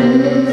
Mm-hmm.